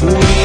We